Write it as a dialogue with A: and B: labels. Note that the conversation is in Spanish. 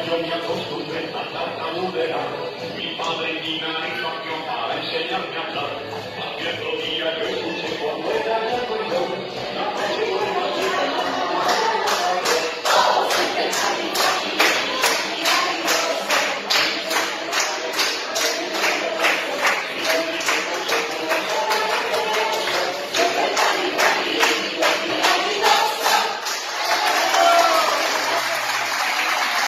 A: yo me acostumbré a tartamudear. Mi padre y mi madre